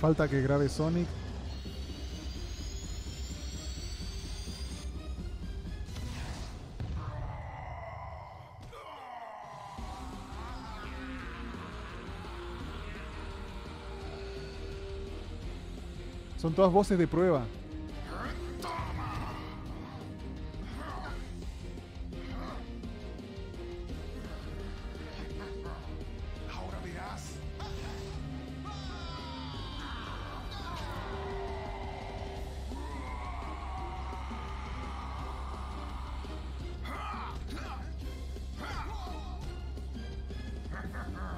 Falta que grabe Sonic. Son todas voces de prueba. Ha ha ha!